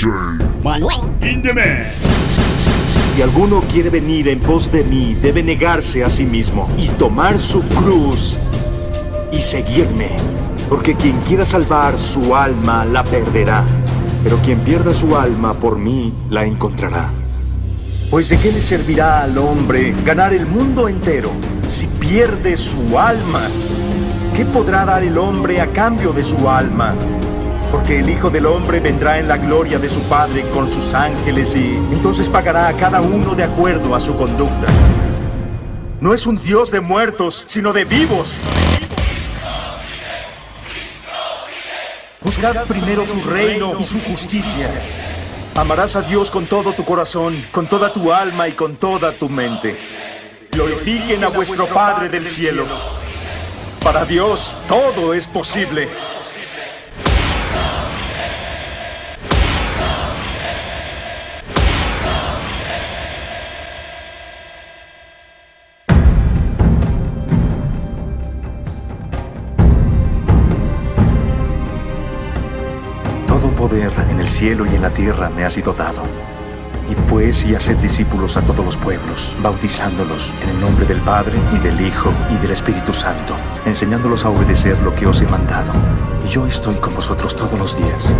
DJ Manuel in the man. Si alguno quiere venir en pos de mí, debe negarse a sí mismo y tomar su cruz y seguirme. Porque quien quiera salvar su alma la perderá, pero quien pierda su alma por mí la encontrará. Pues de qué le servirá al hombre ganar el mundo entero si pierde su alma? ¿Qué podrá dar el hombre a cambio de su alma? Porque el Hijo del Hombre vendrá en la gloria de su Padre con sus ángeles y entonces pagará a cada uno de acuerdo a su conducta. No es un Dios de muertos, sino de vivos. Buscad primero su reino y su justicia. Amarás a Dios con todo tu corazón, con toda tu alma y con toda tu mente. Glorifiquen a vuestro Padre del cielo. Para Dios todo es posible. En el cielo y en la tierra me ha sido dado. Y pues y haced discípulos a todos los pueblos, bautizándolos en el nombre del Padre y del Hijo y del Espíritu Santo, enseñándolos a obedecer lo que os he mandado. Y yo estoy con vosotros todos los días,